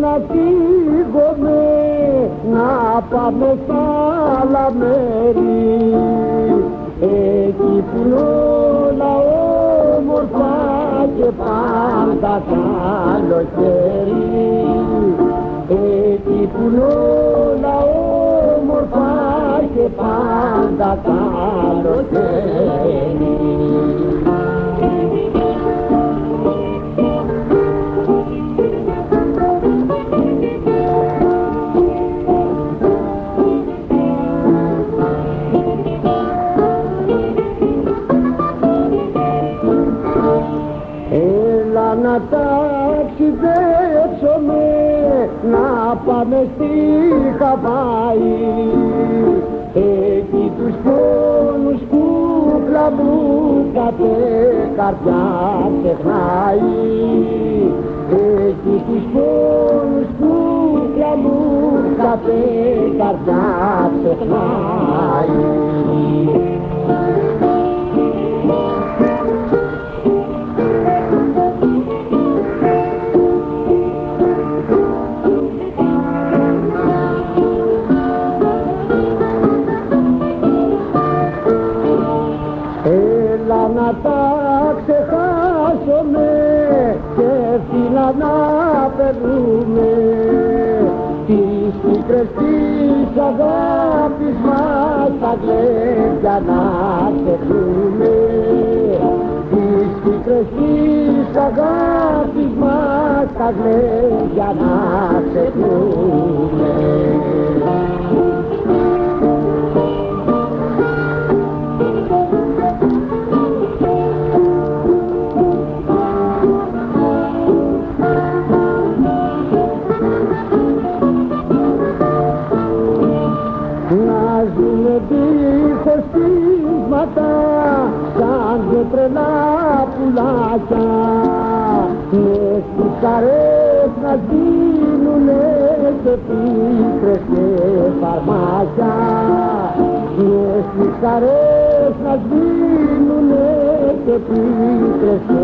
Να φύγουμε να πάμε στα άλλα μέρη. Εκεί που είναι όλα όμορφα και πάντα καλοκαίρι εκεί που είναι όλα όμορφα και πάντα καλοκαίρι να ταξιδέψουμε να πάμε στη Χαβάη. Εκεί τους πόνους που κλαβούν κάθε καρδιά ξεχνάει. Εκεί τους πόνους που κλαβούν κάθε καρδιά ξεχνάει ξεχάσουμε και φύλλα να περνούμε. Τις πίκρες της αγάπης μας τα γλέντια να ξεχνούμε. Τις πίκρες της αγάπης μας τα γλέντια να ξεχνούμε να ζούμε δίχως στίγματα σαν δυο τρελά πουλάκια. Μες στις χαρές να σβήνουνε και πίκρες και φαρμάκια. Μες στις χαρές να σβήνουνε και πίκρες και